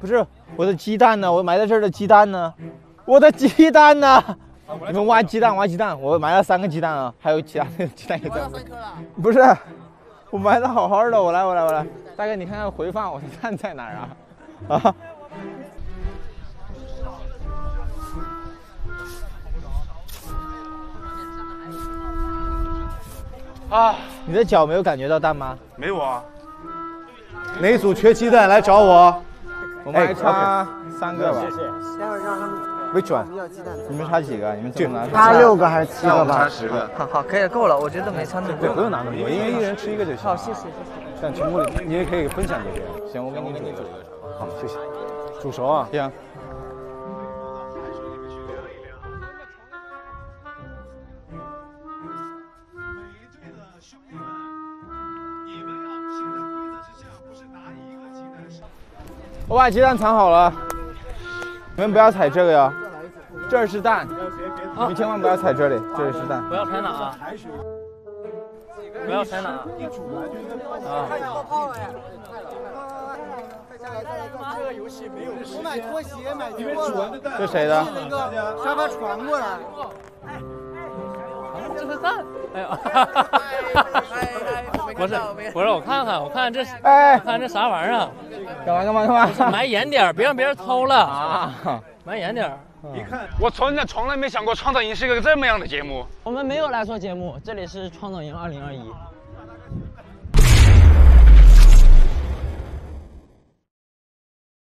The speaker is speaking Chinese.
不是我的鸡蛋呢？我埋在这儿的鸡蛋呢？我的鸡蛋呢？你们挖鸡蛋，挖鸡蛋！我埋了三个鸡蛋啊，还有其他的鸡蛋也在。不是，我埋的好好的，我来，我来，我来。大哥，你看看回放，我的蛋在哪儿啊？啊？啊！你的脚没有感觉到蛋吗？没有啊。哪组缺鸡蛋来找我？我们还差三个吧。谢谢。待会让他们。没转。你们差几个？你们这么拿？差六个还是七个吧？差十个。好好，可以够了，我觉得没差那么多。不用拿那么多，因为一人吃一个就行。好，谢谢谢谢。像全部你也可以分享给别人。行，我给你给你煮一个。好，谢谢。煮熟啊？行。我把鸡蛋藏好了，你们不要踩这个呀，这是蛋，你们千万不要踩这里，这里是蛋。不要踩哪啊？不要踩哪？啊！这个游戏没有。我买拖鞋买错了。这谁的？那个沙发传过来。这是蛋。哎呀！不是不是，我看看，我看看这，哎，看这啥玩意儿？干嘛干嘛干嘛？埋严点别让别人偷了啊！埋严点一看，我从来从来没想过创造营是一个这么样的节目。我们没有来做节目，这里是创造营二零二一。